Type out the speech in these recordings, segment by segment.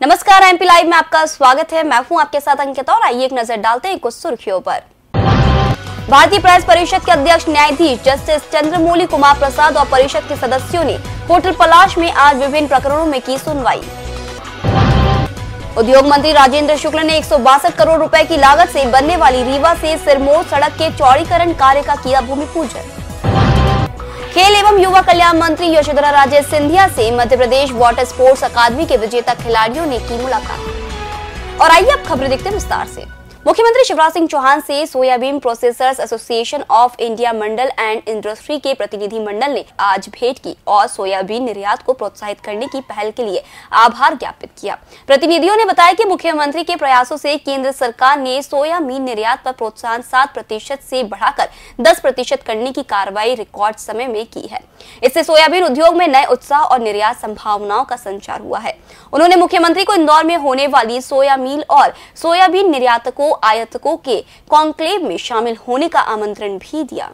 नमस्कार, MP live में आपका स्वागत है। मैं हूँ आपके साथ अंकिता और आइए एक नज़र डालते हैं कुछ सुर्खियों पर। भारतीय प्रेस परिषद के अध्यक्ष न्यायाधीश जस्टिस चंद्रमौली कुमार प्रसाद और परिषद के सदस्यों ने होटल पलाश में आज विभिन्न प्रकरणों में की सुनवाई। उद्योग मंत्री राजेंद्र शुक्ल ने एक सौ बासठ करोड़ रुपए की लागत से बनने वाली रीवा से सिरमौर सड़क के चौड़ीकरण कार्य का किया भूमि पूजन खेल एवं युवा कल्याण मंत्री यशोधरा राजे सिंधिया से Madhya Pradesh water sports academy के विजेता खिलाड़ियों ने की मुलाकात। और आइए अब खबरें देखते विस्तार से। मुख्यमंत्री शिवराज सिंह चौहान से soybean processors association of India Mandal and industry के प्रतिनिधि मंडल ने आज भेंट की और सोयाबीन निर्यात को प्रोत्साहित करने की पहल के लिए आभार ज्ञापित किया। प्रतिनिधियों ने बताया कि मुख्यमंत्री के प्रयासों से केंद्र सरकार ने सोयाबीन निर्यात पर प्रोत्साहन सात प्रतिशत से बढ़ाकर दस प्रतिशत करने की कार्रवाई रिकॉर्ड समय में की है। इससे सोयाबीन उद्योग में नए उत्साह और निर्यात संभावनाओं का संचार हुआ है। उन्होंने मुख्यमंत्री को इंदौर में होने वाली सोया मील और सोयाबीन निर्यातकों आयतकों के कॉन्क्लेव में शामिल होने का आमंत्रण भी दिया।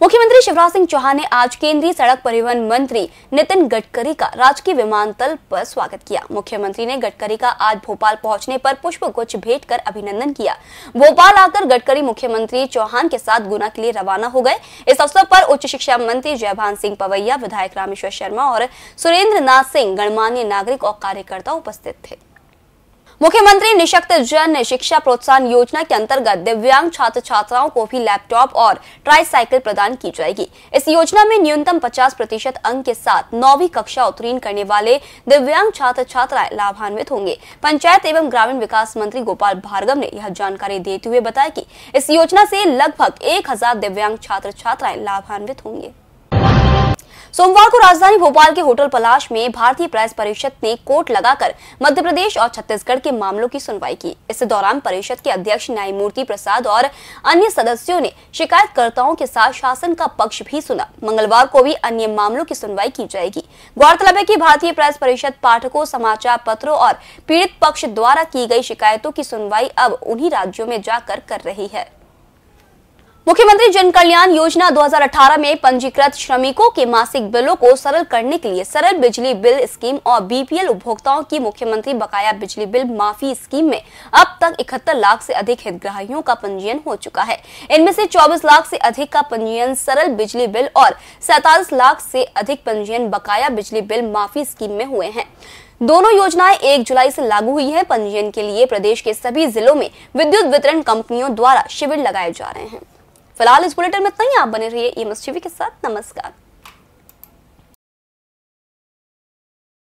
मुख्यमंत्री शिवराज सिंह चौहान ने आज केंद्रीय सड़क परिवहन मंत्री नितिन गडकरी का राजकीय विमानतल पर स्वागत किया। मुख्यमंत्री ने गडकरी का आज भोपाल पहुँचने पर पुष्प गुच्छ भेंट कर अभिनंदन किया। भोपाल आकर गडकरी मुख्यमंत्री चौहान के साथ गुना के लिए रवाना हो गए। इस अवसर पर उच्च शिक्षा मंत्री जयभान सिंह पवैया, विधायक रामेश्वर शर्मा और सुरेंद्र नाथ सिंह, गणमान्य नागरिक और कार्यकर्ता उपस्थित थे। मुख्यमंत्री निशक्त जन शिक्षा प्रोत्साहन योजना के अंतर्गत दिव्यांग छात्र छात्राओं को भी लैपटॉप और ट्राईसाइकिल प्रदान की जाएगी। इस योजना में न्यूनतम 50 प्रतिशत अंक के साथ नौवीं कक्षा उत्तीर्ण करने वाले दिव्यांग छात्र छात्राएँ लाभान्वित होंगे। पंचायत एवं ग्रामीण विकास मंत्री गोपाल भार्गव ने यह जानकारी देते हुए बताया की इस योजना से लगभग एक हज़ार दिव्यांग छात्र छात्राएँ लाभान्वित होंगे। सोमवार को राजधानी भोपाल के होटल पलाश में भारतीय प्रेस परिषद ने कोर्ट लगाकर मध्य प्रदेश और छत्तीसगढ़ के मामलों की सुनवाई की। इस दौरान परिषद के अध्यक्ष न्यायमूर्ति प्रसाद और अन्य सदस्यों ने शिकायतकर्ताओं के साथ शासन का पक्ष भी सुना। मंगलवार को भी अन्य मामलों की सुनवाई की जाएगी। गौरतलब है की भारतीय प्रेस परिषद पाठकों, समाचार पत्रों और पीड़ित पक्ष द्वारा की गई शिकायतों की सुनवाई अब उन्हीं राज्यों में जाकर कर रही है। मुख्यमंत्री जन कल्याण योजना 2018 में पंजीकृत श्रमिकों के मासिक बिलों को सरल करने के लिए सरल बिजली बिल स्कीम और बीपीएल उपभोक्ताओं की मुख्यमंत्री बकाया बिजली बिल माफ़ी स्कीम में अब तक इकहत्तर लाख से अधिक हितग्राहियों का पंजीयन हो चुका है। इनमें से 24 लाख से अधिक का पंजीयन सरल बिजली बिल और सैतालीस लाख से अधिक पंजीयन बकाया बिजली बिल माफ़ी स्कीम में हुए हैं। दोनों योजनाएँ एक जुलाई से लागू हुई है। पंजीयन के लिए प्रदेश के सभी जिलों में विद्युत वितरण कंपनियों द्वारा शिविर लगाए जा रहे हैं। फ़िलहाल इस बुलेटिन में इतना ही आप बने रहिए टीवी के साथ। नमस्कार।